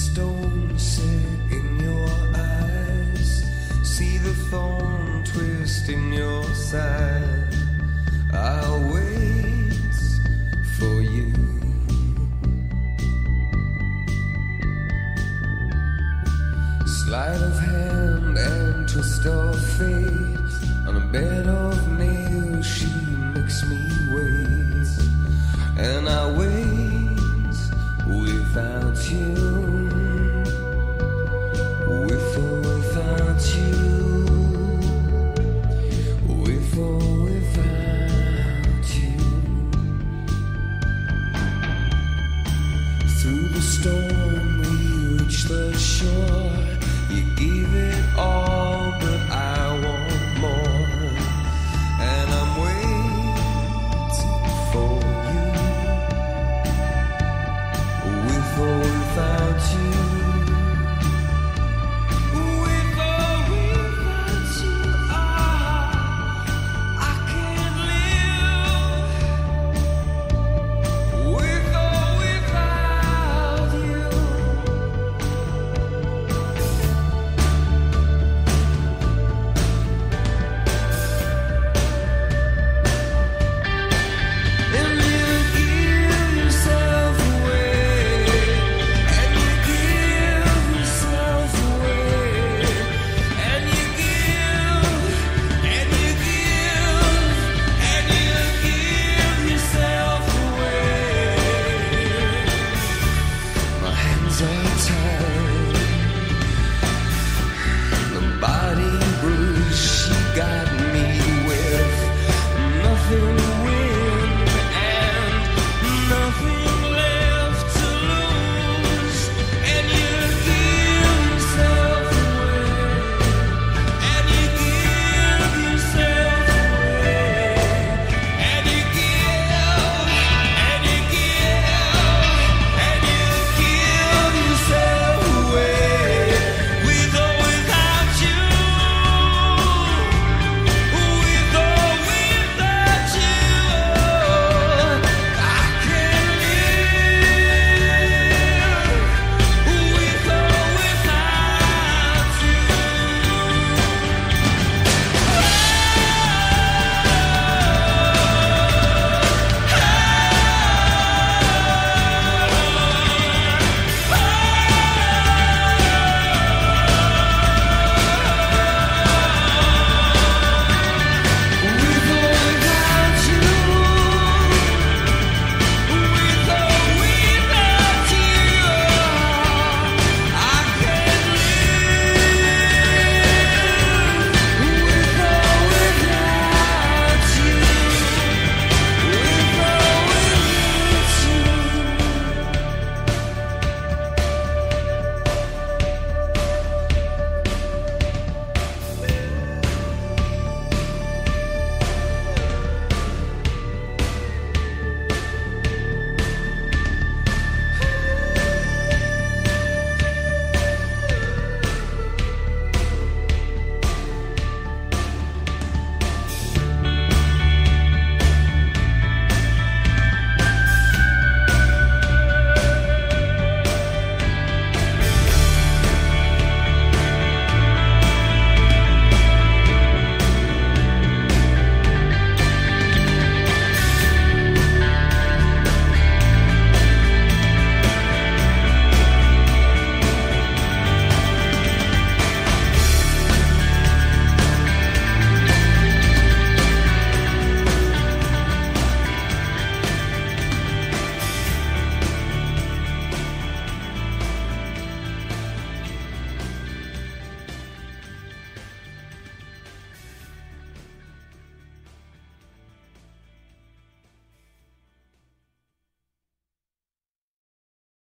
stone set in your eyes. See the thorn twist in your side. I'll wait for you. Of hand and twist of fate. On a bed of nails, she makes me wait. And I wait. Shore. You gave it all.